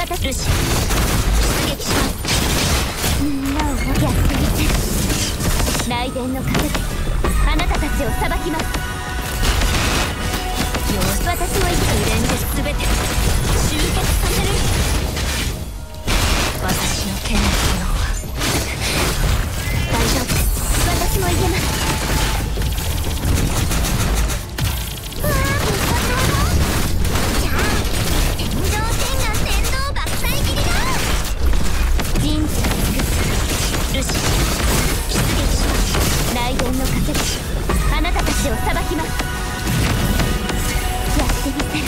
私ルシ出撃しますみんなをやってみて雷電の風であなたたちを裁きますよし私も一連で全て集結させる私の剣。きます。やってみせる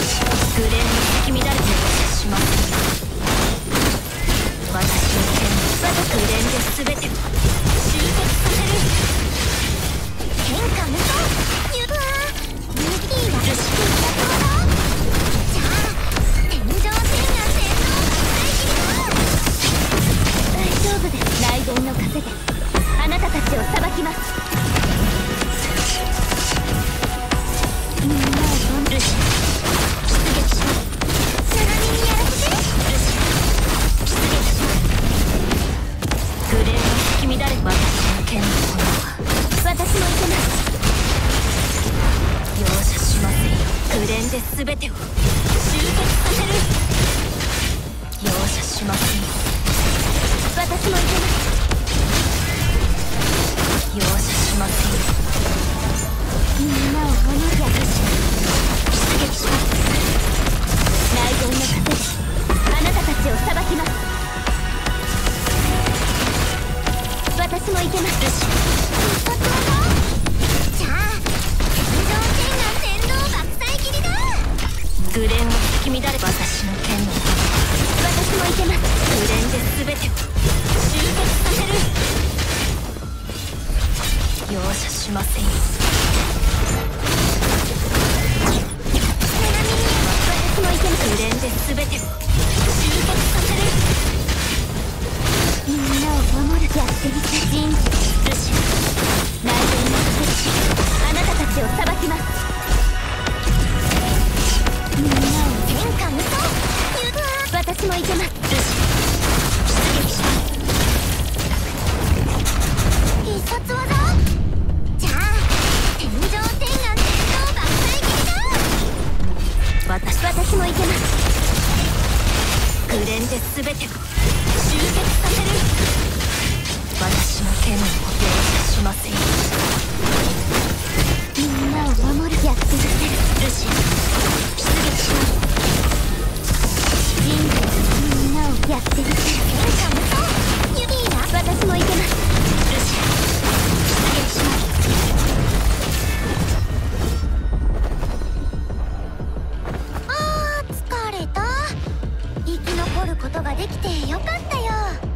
グレーの咲き乱れて。しまう私の剣私グレーで全てを集結させる天下無双ゆわーミッキーがルシ必殺技じゃあ天上天が天道爆砕切りだ大丈夫。です雷電の風で。あなたたちを裁きます。で全てを集結させる。容赦しません私もいけます容赦しませんみんなを守る役し出撃します雷電の風であなたたちを裁きます私もいけます。しません。よ私もいけます。グレンで全てを集結させることができてよかったよ。